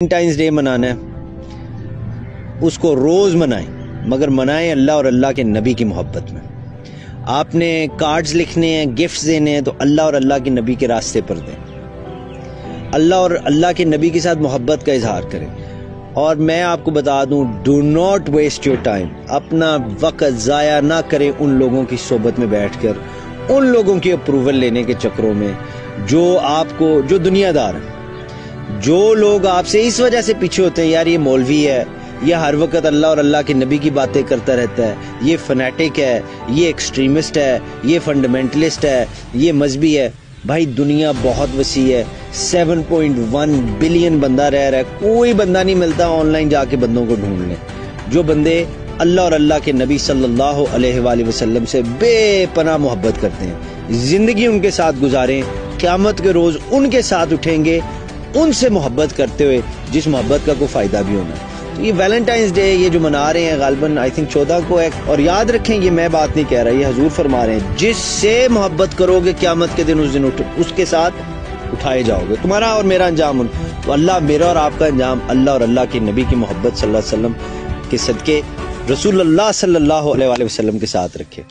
Valentine's day मनाना है, उसको रोज मनाएँ, मगर मनाएँ अल्लाह और अल्लाह के नबी की मोहब्बत में। आपने कार्ड्स लिखने हैं गिफ्ट्स देने हैं तो अल्लाह और अल्लाह के नबी के रास्ते पर दें। अल्लाह और अल्लाह के नबी के साथ मोहब्बत का इजहार करें। और मैं आपको बता दूँ do not waste your time अपना वक्त ज़ाया ना करें उन लोगों की सोबत में बैठकर, उन लोगों की अप्रूवल लेने के चक्रों में, जो आपको, जो दुनियादार हैं। जो लोग आपसे इस वजह से पीछे होते हैं, यार ये मौलवी है, ये हर वक्त अल्लाह और अल्लाह के नबी की बातें करता रहता है, ये फनेटिक है, ये एक्सट्रीमिस्ट है, ये फंडामेंटलिस्ट है, ये मजहबी है। भाई दुनिया बहुत वसी है 7.1 बिलियन बंदा रह रहा है, कोई बंदा नहीं मिलता ऑनलाइन जाके बंदों को ढूंढ लें जो बंदे अल्लाह और अल्लाह के नबी सल्लल्लाहु अलैहि वसल्लम से बेपना मोहब्बत करते हैं, ज़िंदगी उनके साथ गुजारें, क्यामत के रोज उनके साथ उठेंगे उनसे मोहब्बत करते हुए जिस मोहब्बत का कोई फ़ायदा भी होना। तो ये वैलेंटाइंस डे ये जो मना रहे हैं गालबन आई थिंक चौदह को है। और याद रखें, ये मैं बात नहीं कह रहा, ये हजूर फरमा रहे हैं। जिससे मोहब्बत करोगे, क्यामत के दिन उस दिन उठ, उसके साथ उठाए जाओगे। तुम्हारा और मेरा अंजाम तो अल्लाह मेरा और आपका अंजाम, अल्लाह और अल्लाह के नबी की मोहब्बत सल्लल्लाहु अलैहि वसल्लम के सदके रसूल अल्लाह सल्लल्लाहु अलैहि वसल्लम के साथ रखे।